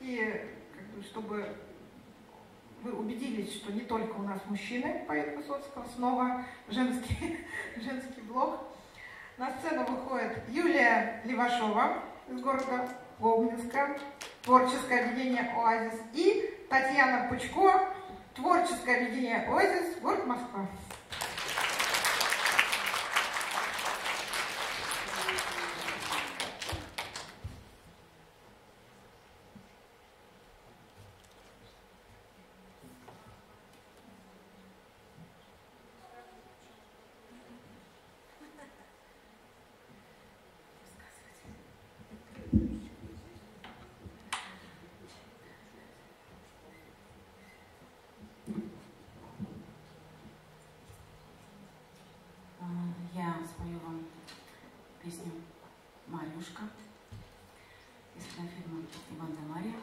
И как бы, чтобы вы убедились, что не только у нас мужчины поют Высоцкого, снова женский, женский блок. На сцену выходит Юлия Левашова из города Обнинска, творческое объединение «Оазис», и Татьяна Пучко, творческое объединение «Оазис», город Москва. Песню «Марюшка» из кинофильма «Иван да Мария»,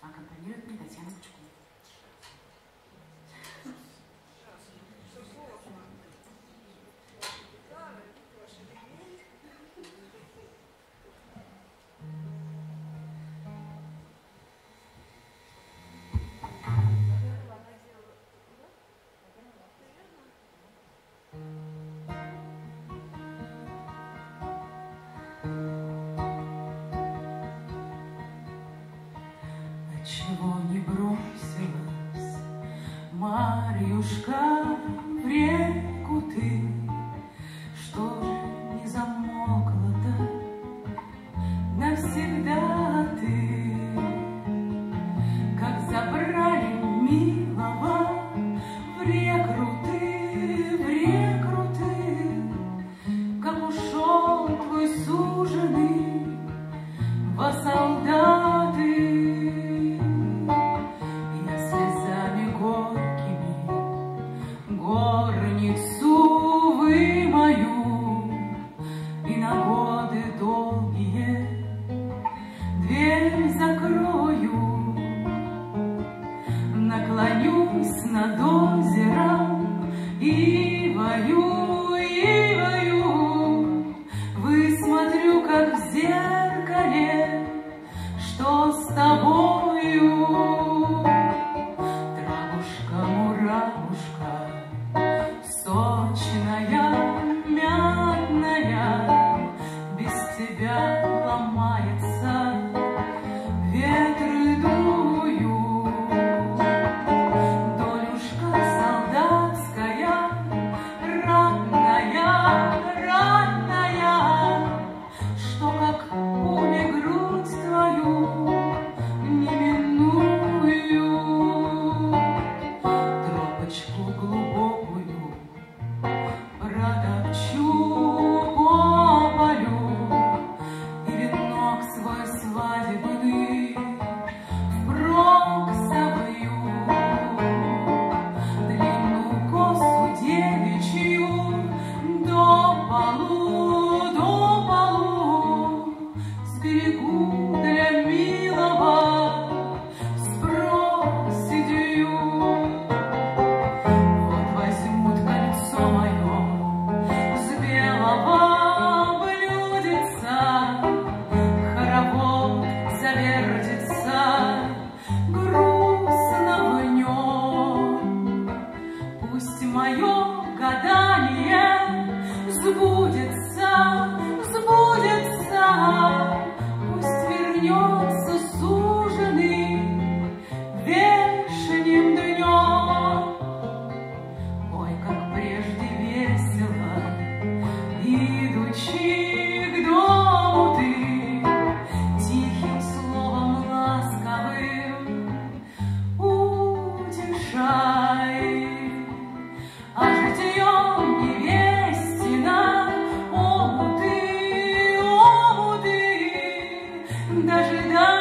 аккомпанирует мне Татьяна Пучкова. Чего не бросилась, Марьюшка, дверь закрою, наклонюсь над озером и вою, и вою, высмотрю, как в зеркале, что с тобою. do mundo. дожидаюсь.